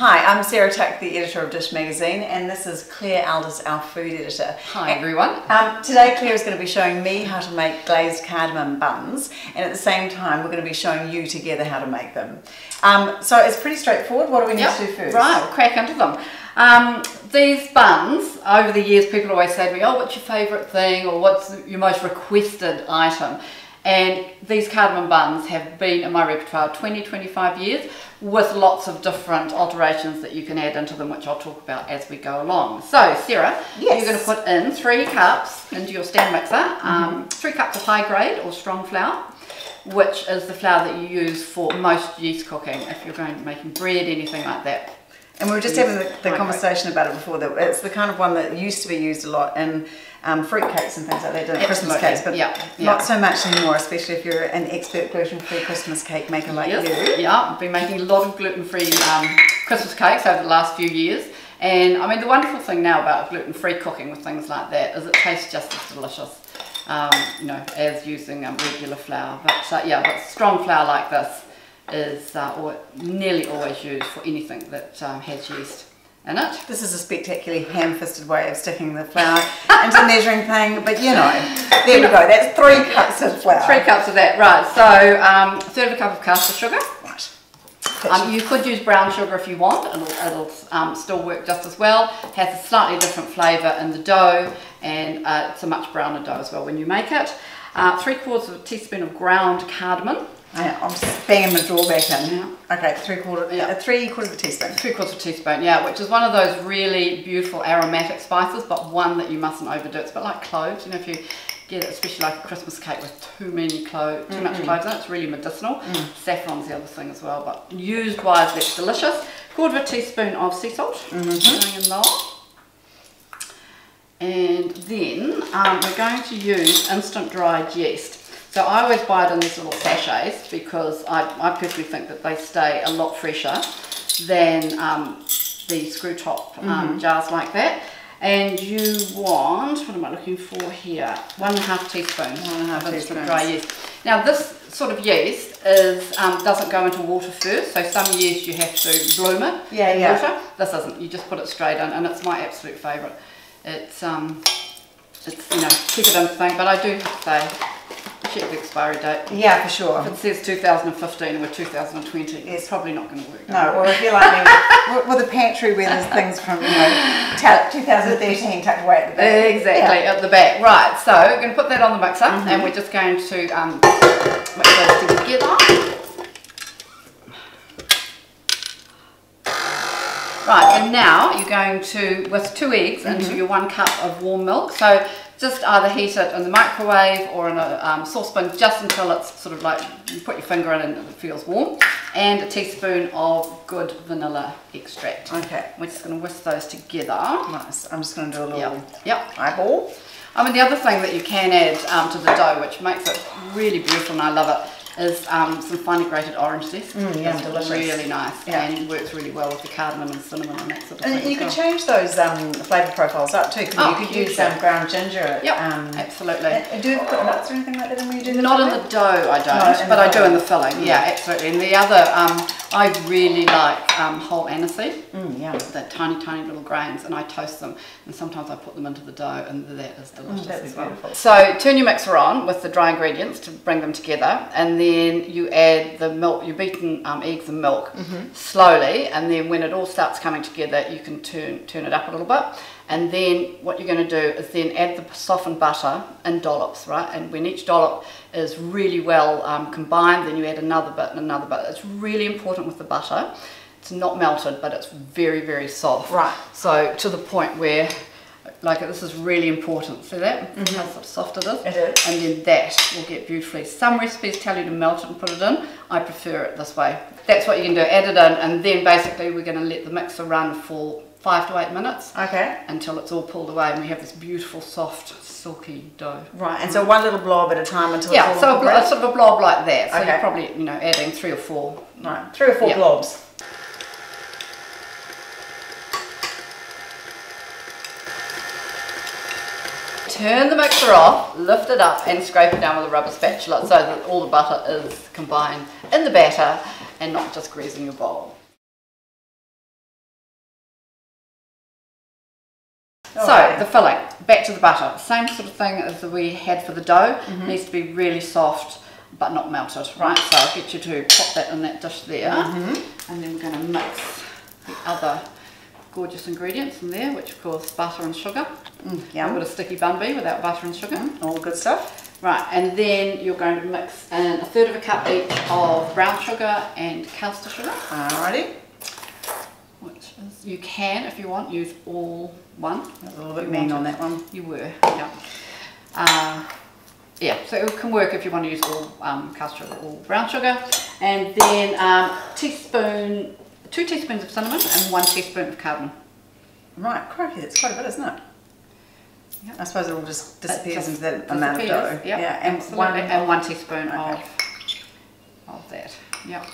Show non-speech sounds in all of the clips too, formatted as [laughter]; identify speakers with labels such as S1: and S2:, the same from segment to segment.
S1: Hi, I'm Sarah Tuck, the editor of Dish Magazine, and this is Claire Aldous, our food editor.
S2: Hi everyone.
S1: Um, today Claire is going to be showing me how to make glazed cardamom buns, and at the same time we're going to be showing you together how to make them. Um, so it's pretty straightforward. What do we need
S2: yep.
S1: to do first?
S2: Right, we'll crack into them. Um, these buns, over the years people always say to me, oh what's your favourite thing or what's your most requested item? And these cardamom buns have been in my repertoire 20, 25 years with lots of different alterations that you can add into them, which I'll talk about as we go along. So, Sarah, yes. you're going to put in three cups into your stand mixer, mm -hmm. um, three cups of high grade or strong flour, which is the flour that you use for most yeast cooking if you're going to making bread, anything like that.
S1: And we were just having the, the conversation about it before that it's the kind of one that used to be used a lot in um, fruit cakes and things like that, Absolutely. Christmas cakes, but yeah, yeah. not so much anymore, especially if you're an expert gluten-free Christmas cake maker like yes.
S2: you. Yeah, I've been making a lot of gluten-free um, Christmas cakes over the last few years. And I mean, the wonderful thing now about gluten-free cooking with things like that is it tastes just as delicious, um, you know, as using um, regular flour. But uh, yeah, but strong flour like this is uh, or nearly always used for anything that um, has yeast in it.
S1: This is a spectacularly ham-fisted way of sticking the flour [laughs] into the measuring thing, but you know, there we go, that's three cups of flour.
S2: Three cups of that, right. So, um, third of a cup of caster sugar. Right. Um, you could use brown sugar if you want, it'll, it'll um, still work just as well. It has a slightly different flavour in the dough, and uh, it's a much browner dough as well when you make it. Uh, three quarters of a teaspoon of ground cardamom.
S1: Yeah, I'm just banging the drawer back in. now. Okay, three quarter, yeah, three quarters of a teaspoon.
S2: Three quarters of a teaspoon, yeah, which is one of those really beautiful aromatic spices, but one that you mustn't overdo. It's a bit like cloves, you know, if you get it, especially like a Christmas cake with too many cloves, too mm -hmm. much cloves in it, it's really medicinal. Mm. Saffron's the other thing as well, but used wisely, it's delicious. Quarter of a teaspoon of sea salt mm -hmm. going in there. And then um, we're going to use instant dried yeast. So I always buy it in these little sachets because I, I personally think that they stay a lot fresher than um, the screw top um, mm -hmm. jars like that. And you want, what am I looking for here? One and a half teaspoon One and a half of instant dry yeast. Now this sort of yeast is um, doesn't go into water first, so some yeast you have to bloom it
S1: yeah, yeah.
S2: water. This doesn't, you just put it straight in and it's my absolute favourite. It's, um, it's, you know, keep it in the thing, but I do have to say, check the expiry date.
S1: Yeah, for sure.
S2: If it says 2015 and we're 2020, it's probably not going to work.
S1: No, or if you're like me, [laughs] with a pantry where there's things from, you know, 2013 tucked away at the back.
S2: Exactly, yeah. at the back. Right, so we're going to put that on the mixer mm -hmm. and we're just going to um, mix those together. Right, and now you're going to, with two eggs, mm -hmm. into mm-hmm. your one cup of warm milk. So just either heat it in the microwave or in a um, saucepan just until it's sort of like you put your finger in and it feels warm and a teaspoon of good vanilla extract.
S1: Okay.
S2: We're just going to whisk those together.
S1: Nice. I'm just going to do a little
S2: yep. Yep.
S1: eyeball.
S2: I mean the other thing that you can add um, to the dough which makes it really beautiful and I love it is um, some finely grated orange zest.
S1: Mm, yeah, delicious.
S2: Really nice yeah. and it works really well with the cardamom and cinnamon and that sort of and
S1: thing. And you can well. change those um, flavour profiles up too. Oh, you could use um, ground ginger.
S2: Yep, um, absolutely.
S1: Uh, do you put nuts or anything like that in when you do the
S2: Not
S1: filling?
S2: in the dough, I don't, no, but I do in the filling. Yeah, yeah absolutely. And the other, um, I really like um, whole aniseed.
S1: Mm, yeah.
S2: The tiny, tiny little grains, and I toast them, and sometimes I put them into the dough, and that is delicious mm, as well. Beautiful. So turn your mixer on with the dry ingredients to bring them together, and then you add the milk, you're beating um, eggs and milk mm -hmm. slowly, and then when it all starts coming together, you can turn turn it up a little bit, and then what you're going to do is then add the softened butter in dollops, right? And when each dollop is really well um, combined, then you add another bit and another bit. It's really important with the butter. It's not melted, but it's very, very soft.
S1: Right.
S2: So to the point where like this is really important. See that? Mm -hmm. How soft it is?
S1: It is.
S2: And then that will get beautifully. Some recipes tell you to melt it and put it in. I prefer it this way. That's what you can do. Add it in and then basically we're going to let the mixer run for five to eight minutes.
S1: Okay.
S2: Until it's all pulled away and we have this beautiful soft silky dough.
S1: Right, and so one little blob at a time until
S2: yeah,
S1: it's
S2: all so a, sort of a blob like that. So okay. you're probably, you know, adding three or four.
S1: Right, three or four yeah. blobs.
S2: turn the mixer off, lift it up and scrape it down with a rubber spatula so that all the butter is combined in the batter and not just greasing your bowl. The filling, back to the butter. Same sort of thing as we had for the dough. Mm -hmm. Needs to be really soft but not melted, right? So I'll get you to pop that in that dish there. Mm -hmm. And then we're going to mix the other gorgeous ingredients in there, which of course butter and sugar. Mm, yum. Would a sticky bun be without butter and sugar? Mm,
S1: all good stuff.
S2: Right, and then you're going to mix in a third of a cup each of brown sugar and caster sugar.
S1: Alrighty.
S2: You can, if you want, use all one.
S1: A little bit mean on that one.
S2: You were, yeah. Uh, yeah, so it can work if you want to use all um, caster sugar or brown sugar. And then um, teaspoon, two teaspoons of cinnamon and one teaspoon of cardamom.
S1: Right, crikey, that's quite a bit, isn't it? Yep. I suppose it all just disappears just into that amount of dough.
S2: Yep, yeah, and one, and one teaspoon okay. of, of that. Yep.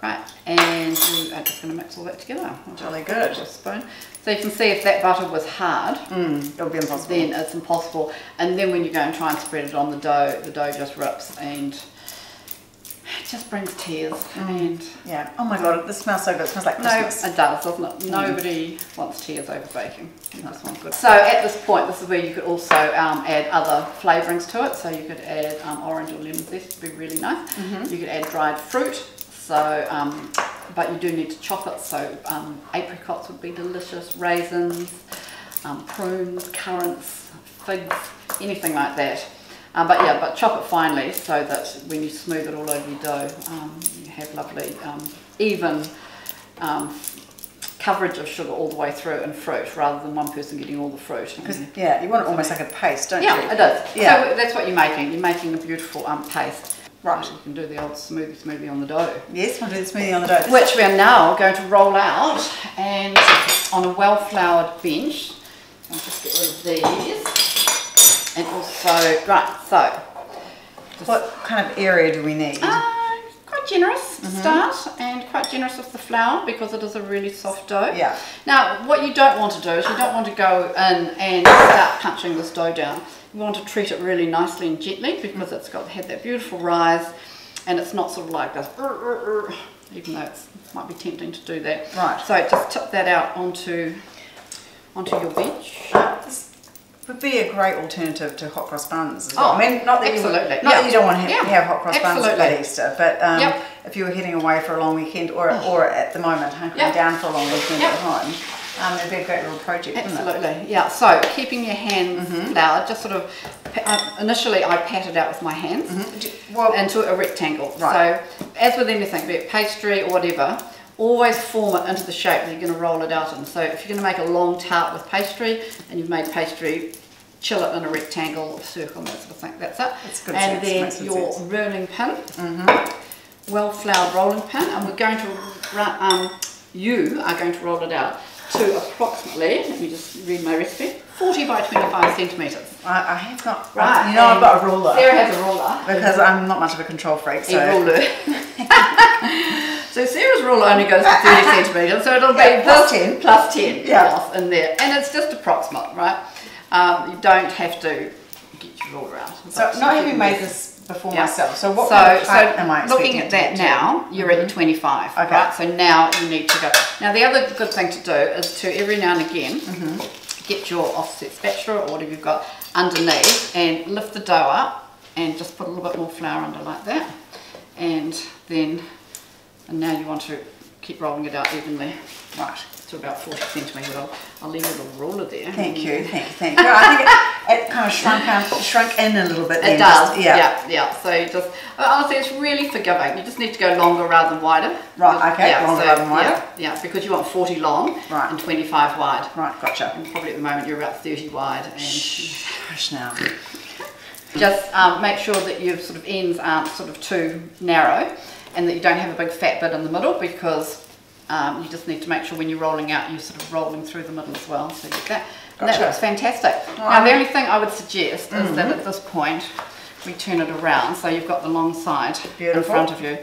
S2: Great, and you are just going to mix all that together.
S1: Jolly good.
S2: A spoon. So you can see if that butter was hard,
S1: mm, it would be impossible.
S2: Then it's impossible. And then when you go and try and spread it on the dough, the dough just rips and it just brings tears. Mm. And
S1: yeah, oh my god, this smells so good. It smells like Christmas.
S2: No, it does, doesn't it? Mm. Nobody wants tears over baking. This one's good. So at this point, this is where you could also um, add other flavourings to it. So you could add um, orange or lemon zest, would be really nice. -hmm. You could add dried fruit so, um, but you do need to chop it. So um, apricots would be delicious, raisins, um, prunes, currants, figs, anything like that. Um, but yeah, but chop it finely so that when you smooth it all over your dough, um, you have lovely, um, even coverage of sugar all the way through and fruit rather than one person getting all the fruit.
S1: Because yeah, you want it almost like a paste, don't
S2: yeah,
S1: you?
S2: Yeah, it does. Yeah. So that's what you're making. You're making a beautiful um, paste. Right. You can do the old smoothie smoothie on the dough.
S1: Yes, we'll do the smoothie on the dough.
S2: Which we are now going to roll out and on a well floured bench. I'll just get rid of these. And also, right, so.
S1: What kind of area do we need?
S2: Uh, quite generous mm -hmm. start and quite generous with the flour because it is a really soft dough.
S1: Yeah.
S2: Now, what you don't want to do is you don't want to go in and start punching this dough down you want to treat it really nicely and gently because it's got had that beautiful rise and it's not sort of like this, even though it might be tempting to do that.
S1: Right.
S2: So just tip that out onto onto your bench.
S1: Uh, this would be a great alternative to hot cross buns as well. Oh, I mean, not that absolutely. You, not yeah. that you don't want to have, yeah. have hot cross absolutely. buns at Easter, but um, yep. if you were heading away for a long weekend or, oh. or at the moment hunkering yep. down for a long weekend yep. at home, um, it'd be a great little project,
S2: Absolutely, yeah. So keeping your hands mm -hmm. just sort of, uh, initially I pat it out with my hands mm -hmm. well, into a rectangle. Right. So as with anything, be it pastry or whatever, always form it into the shape that you're going to roll it out in. So if you're going to make a long tart with pastry and you've made pastry, chill it in a rectangle or circle, that sort of thing. That's it.
S1: That's good
S2: and
S1: sense.
S2: then your sense. rolling pin, mm -hmm. well floured rolling pin, and we're going to, um, you are going to roll it out to approximately, let me just read my recipe, 40 by 25 centimetres.
S1: I, I have got, right, you know I've got a ruler.
S2: Sarah has a ruler.
S1: Because I'm not much of a control freak, so.
S2: A ruler. [laughs] so Sarah's ruler only goes to 30 [laughs] centimetres, so it'll
S1: yeah,
S2: be
S1: plus 10.
S2: Plus 10 yeah. in there. And it's just approximate, right? Um, you don't have to get your ruler out.
S1: So not having made this before yeah. myself. So what so, so am I
S2: looking at that now, to? you're mm -hmm. at mm-hmm. 25, okay. right? So now you need to go. Now the other good thing to do is to every now and again mm -hmm. get your offset spatula or whatever you've got underneath and lift the dough up and just put a little bit more flour under like that. And then, and now you want to keep rolling it out evenly. Right to about 40 centimetres. I'll, I'll leave a little ruler there.
S1: Thank you, thank you, thank you. I think it, it kind of shrunk, um, shrunk in a little bit.
S2: It does, just, yeah. yeah, yeah. So just, honestly, it's really forgiving. You just need to go longer rather than wider.
S1: Right, okay, yeah, longer so, rather than wider.
S2: Yeah, yeah, because you want 40 long right. and 25 wide.
S1: Right, gotcha.
S2: And probably at the moment you're about 30 wide. And
S1: Shh, now.
S2: Just um, make sure that your sort of ends aren't sort of too narrow and that you don't have a big fat bit in the middle because um, you just need to make sure when you're rolling out, you're sort of rolling through the middle as well. So you get that. And that looks fantastic. Now the only thing I would suggest mm -hmm. is that mm-hmm. at this point, we turn it around so you've got the long side Beautiful. in front of you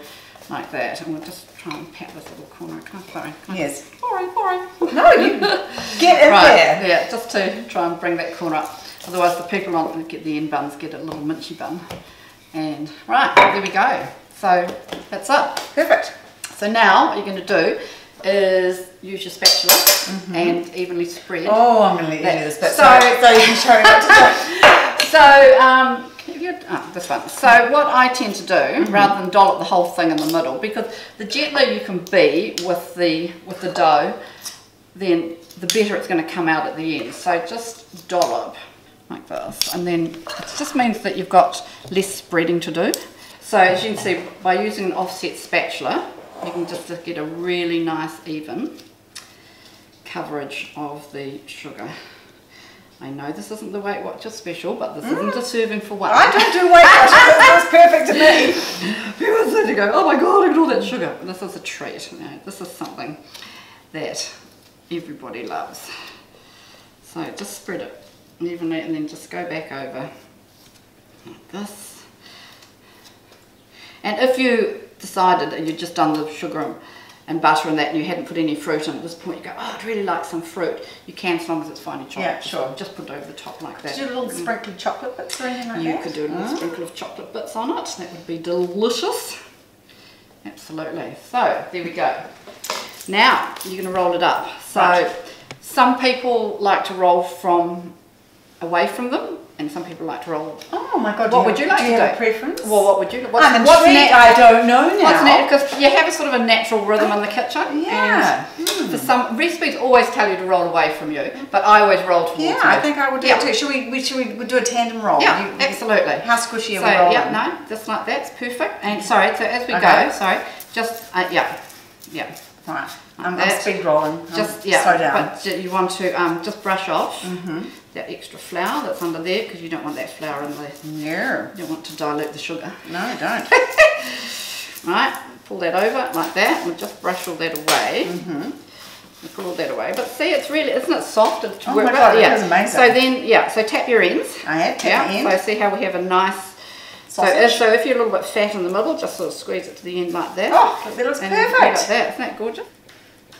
S2: like that. And we'll just try and pat this little corner. Can I, sorry. Can
S1: yes.
S2: Sorry, sorry.
S1: No, you [laughs] get in
S2: right,
S1: there.
S2: Yeah, just to try and bring that corner up. Otherwise the people on get the end buns get a little minchy bun. And right, there we go. So that's it.
S1: Perfect.
S2: So now what you're going to do is use your spatula mm -hmm. and evenly spread.
S1: Oh, I'm going to let you do this bit. So, so you can show me what to do. [laughs]
S2: so, um, oh, this one. So what I tend to do, mm -hmm. rather than dollop the whole thing in the middle, because the gentler you can be with the with the dough, then the better it's going to come out at the end. So just dollop like this, and then it just means that you've got less spreading to do. So as you can see, by using an offset spatula, you can just get a really nice even coverage of the sugar. I know this isn't the Weight Watcher special, but this mm. isn't a serving for one.
S1: I don't do Weight Watchers, that's perfect to me. [laughs]
S2: People said to go, oh my god, look at all that sugar. This is a treat. You know, this is something that everybody loves. So just spread it evenly and then just go back over like this. And if you decided and you'd just done the sugar and butter and that and you hadn't put any fruit in at this point, you go, oh, I'd really like some fruit. You can as long as it's finely chopped.
S1: Yeah, sure.
S2: So just put it over the top like that.
S1: Could you do a little mm. sprinkle of chocolate bits or anything like
S2: you
S1: that?
S2: You could do a little mm. sprinkle of chocolate bits on it. That would be delicious. Absolutely. So, there we go. Now, you're going to roll it up. So, right. some people like to roll from away from them and some people like to roll.
S1: Oh my god!
S2: What would you like
S1: do
S2: you
S1: to
S2: have
S1: do? a preference?
S2: Well, what would you?
S1: What's, I'm what's intrigued. I don't know now.
S2: What's neat because you have a sort of a natural rhythm in the kitchen.
S1: Yeah.
S2: And mm. For some recipes, always tell you to roll away from you, but I always roll towards
S1: yeah,
S2: you.
S1: I think I would do yeah. too. Should we? we should we we'll do a tandem roll?
S2: Yeah, you, absolutely.
S1: How squishy are
S2: so,
S1: we rolling?
S2: Yeah, no, just like that's perfect. And sorry, so as we okay. go, sorry, just uh, yeah, yeah.
S1: Right. I'm, I'm speed rolling.
S2: Just yeah, slow down. But you want to um, just brush off. Mm -hmm that extra flour that's under there because you don't want that flour in there.
S1: Yeah.
S2: You don't want to dilute the sugar.
S1: No, don't. [laughs]
S2: right, pull that over like that and just brush all that away. Mm -hmm. Pull all that away. But see, it's really, isn't it soft? To
S1: oh my God, yeah. amazing.
S2: So then, yeah, so tap your ends.
S1: I have tap yeah, ends.
S2: So see how we have a nice so if, so if you're a little bit fat in the middle, just sort of squeeze it to the end like that.
S1: Oh, that looks
S2: and
S1: perfect.
S2: Like that. Isn't that gorgeous?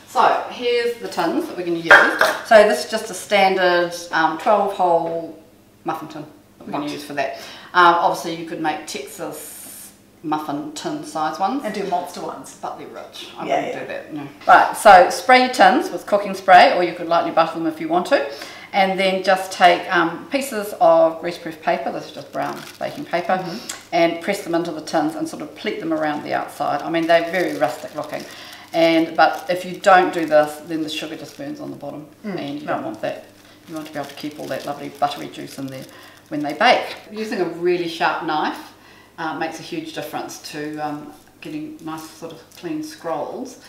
S2: So here's the tins that we're going to use. So this is just a standard um, 12 hole muffin tin that we're going to use for that. Um, obviously you could make Texas muffin tin size ones.
S1: And do monster ones.
S2: But they're rich. I
S1: yeah,
S2: wouldn't
S1: yeah.
S2: do that. No. Right, so spray your tins with cooking spray or you could lightly butter them if you want to. And then just take um, pieces of greaseproof paper, this is just brown baking paper, mm -hmm. and press them into the tins and sort of pleat them around the outside. I mean, they're very rustic looking. And But if you don't do this, then the sugar just burns on the bottom mm. and you don't want that. You want to be able to keep all that lovely buttery juice in there when they bake. Using a really sharp knife uh, makes a huge difference to um, getting nice sort of clean scrolls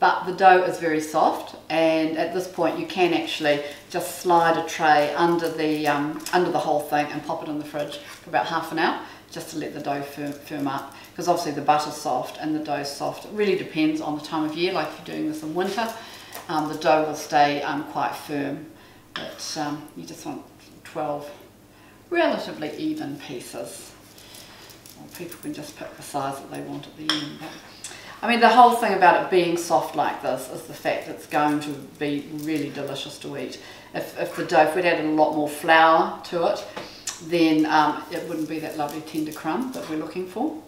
S2: but the dough is very soft and at this point you can actually just slide a tray under the um, under the whole thing and pop it in the fridge for about half an hour just to let the dough firm, firm up because obviously the butter's soft and the dough's soft. It really depends on the time of year, like if you're doing this in winter, um, the dough will stay um, quite firm, but um, you just want 12 relatively even pieces. Or people can just pick the size that they want at the end. I mean, the whole thing about it being soft like this is the fact that it's going to be really delicious to eat. If, if the dough, if we'd added a lot more flour to it, then um, it wouldn't be that lovely tender crumb that we're looking for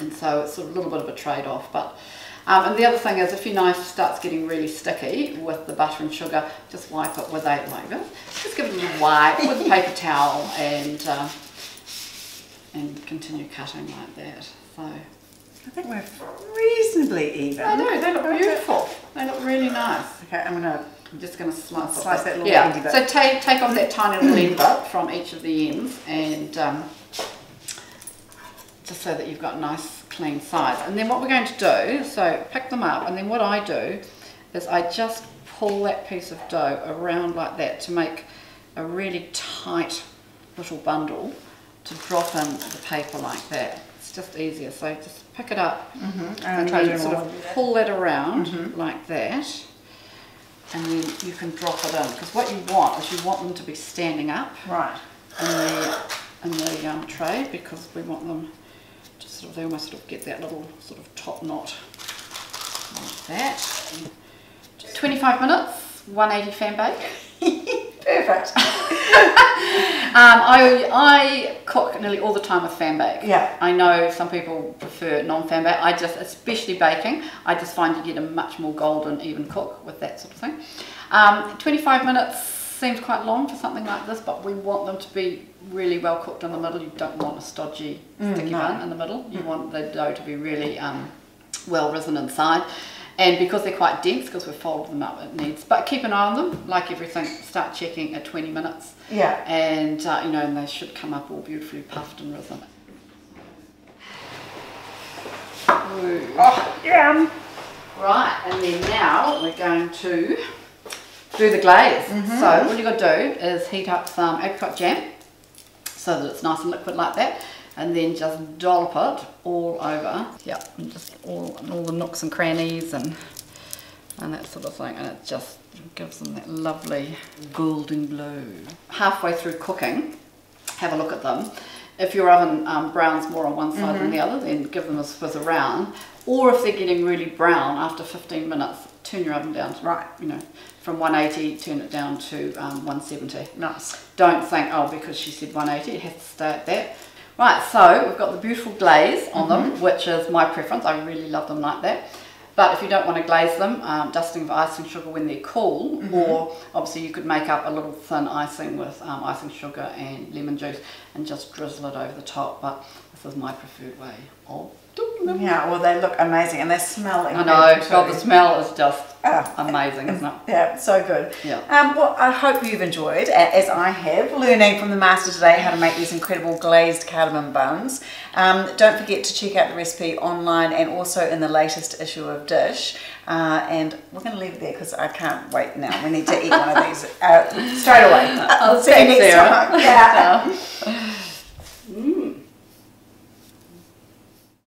S2: and so it's a little bit of a trade-off but um, and the other thing is if your knife starts getting really sticky with the butter and sugar just wipe it with a like this just give it a wipe with a paper towel and uh, and continue cutting like that so
S1: I think we're reasonably even.
S2: I know, they look beautiful. They look really nice.
S1: Okay, I'm gonna
S2: I'm just going to slice,
S1: slice that little
S2: yeah. bit. So take, take off that tiny little end bit from each of the ends and um, just so that you've got a nice clean sides. And then what we're going to do, so pick them up, and then what I do is I just pull that piece of dough around like that to make a really tight little bundle to drop in the paper like that. It's just easier. So just pick it up mm -hmm. and, and then sort of pull that around mm -hmm. like that. And then you can drop it in because what you want is you want them to be standing up
S1: right
S2: in the in the um, tray because we want them to sort of, they almost sort of get that little sort of top knot like that. 25 minutes, 180 fan bake. [laughs]
S1: Perfect. [laughs]
S2: Um, I, I cook nearly all the time with fan bake.
S1: Yeah.
S2: I know some people prefer non-fan bake. I just, especially baking, I just find you get a much more golden, even cook with that sort of thing. Um, 25 minutes seems quite long for something like this, but we want them to be really well cooked in the middle. You don't want a stodgy, mm, sticky no. bun in the middle. You mm. want the dough to be really um, well risen inside. And because they're quite dense, because we've folded them up, it needs. But keep an eye on them, like everything. Start checking at 20 minutes.
S1: Yeah.
S2: And uh, you know, and they should come up all beautifully puffed and risen.
S1: Ooh. Oh, yum.
S2: Right, and then now we're going to do the glaze. Mm -hmm. So what you got to do is heat up some apricot jam so that it's nice and liquid like that and then just dollop it all over. Yeah, and just all, all the nooks and crannies and, and that sort of thing and it just gives them that lovely golden glow. Halfway through cooking, have a look at them. If your oven um, browns more on one side mm -hmm. than the mm-hmm. other, then give them a swizz around. Or if they're getting really brown after 15 minutes, turn your oven down.
S1: Right.
S2: You know, from 180, turn it down to um, 170.
S1: Nice.
S2: Don't think, oh, because she said 180, it has to stay at that. Right, so we've got the beautiful glaze on mm -hmm. them, mm-hmm. which is my preference. I really love them like that. But if you don't want to glaze them, um, dusting of icing sugar when they're cool, mm -hmm. or obviously you could make up a little thin icing with um, icing sugar and lemon juice and just drizzle it over the top. But this is my preferred way of
S1: yeah, well, they look amazing and they smell incredible.
S2: I know, God, the smell is just oh, amazing, isn't it?
S1: Yeah, so good.
S2: Yeah.
S1: Um, well, I hope you've enjoyed, as I have, learning from the master today how to make these incredible glazed cardamom buns. Um, don't forget to check out the recipe online and also in the latest issue of Dish. Uh, and we're going to leave it there because I can't wait now. We need to eat one of these uh, straight away. [laughs]
S2: I'll see you next Sarah. time.
S1: Yeah. [laughs] [laughs]